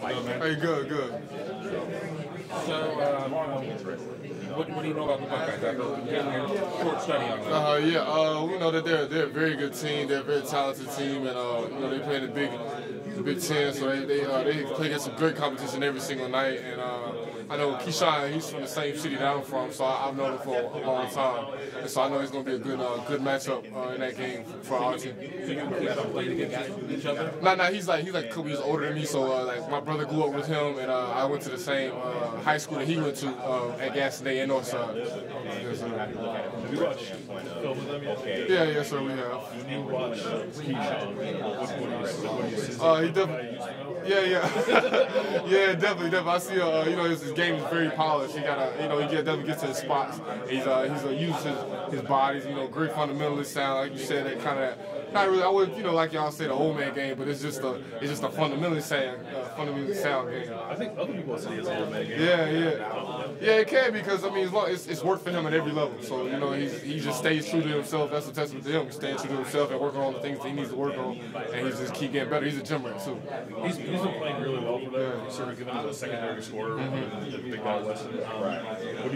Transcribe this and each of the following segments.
good, man? Hey, good, good. So, uh, what, what do you know about the Buckeyes after short study on them? Uh, yeah, uh, we know that they're they're a very good team. They're a very talented team, and uh, you know they play in the Big the Big Ten, so they they, uh, they play against some great competition every single night. And uh, I know Keyshawn, he's from the same city that I'm from, so I, I've known him for a long time, and so I know he's going to be a good uh, good matchup uh, in that game for our team. So you and Keyshawn played against each other? Nah, nah, he's like he's like a couple years older than me, so uh, like my brother grew up with him, and uh, I went to the same uh, high school that he went to uh, at Gaston in Northside. Yes, sir. Have you watched film with them yet? Yeah, sir, we have. When you watch Keyshawn, what, what do you what do you see? Uh, he definitely. Yeah, yeah, yeah, definitely, definitely. I see, uh, you know, his, his game is very polished. He got a, you know, he get, definitely gets to his spots. He's, uh, he's uh, uses his, his bodies, you know, great fundamentalist sound, like you said, that kind of, not really. I would, you know, like y'all say, the old man game, but it's just a, it's just a fundamentalist sound, uh, fundamentally sound game. I think other people say it's old man game. Yeah, yeah, yeah. It can because I mean, as long, it's, it's worked for him at every level. So you know, he's, he just stays true to himself. That's a testament to him. He's staying true to himself and working on the things that he needs to work on, and he's just keep getting better. He's a gym rat too. He's, he's been playing really well for them. He's sort of given them a secondary scorer, Mm-hmm. the big guy Wesson. What do you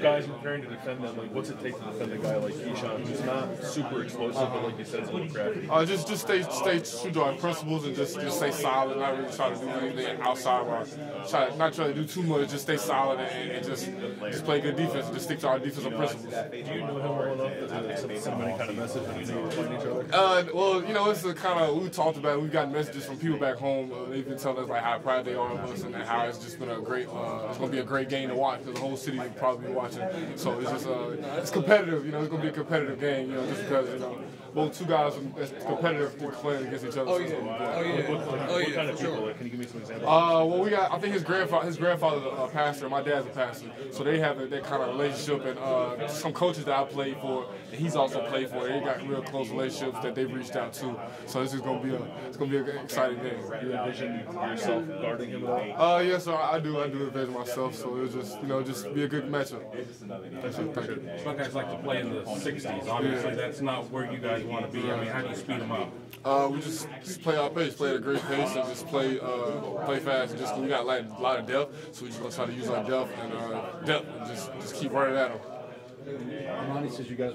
guys preparing to defend them? Like, what's it take to defend a guy like Keyshawn, who's not super explosive, but like you said, is a little crafty? Uh, just just stay stay true to our principles and just just stay solid. Not really try to do anything outside of our try not try to do too much. Just stay solid and, and just just play good defense and just stick to our defensive principles. Do you know him well enough to send, send any kind of message when you know you're playing each other? Uh, well, you know, it's a kind of we talked about. it. We've gotten messages from people back home. Uh, they've been telling us like how proud they are of us and how it's just been a great. Uh, it's gonna be a great game to watch because the whole city will probably be watching. So it's just uh, it's competitive. You know, it's gonna be a competitive game. You know, just because you know both two guys are that's competitive playing against each other. Oh so it's yeah, gonna be good. oh yeah, What, like, oh what yeah, kind of people? sure. Like, can you give me some examples? Uh, well, we got. I think his grandfather, his grandfather's a pastor. My dad's a pastor, so they have that, that kind of relationship. And uh, some coaches that I played for, and he's also played for. They got real close relationships that they've reached out to. So this is gonna be a, it's gonna be an exciting game. you envision yourself guarding him at all? Uh, yes, sir. I do. I do envision myself. So it was just, you know, just be a good matchup. Thank you. Thank you. Buckeyes like to play in the 60s. Obviously, that's not where you guys want to be. I mean, how do you speed them up? Uh, we just, just play our pace, play at a great pace, and just play uh, play fast. Just we got like a lot of depth, so we just gonna try to use our depth and uh, depth, and just just keep running at them. Monty says you guys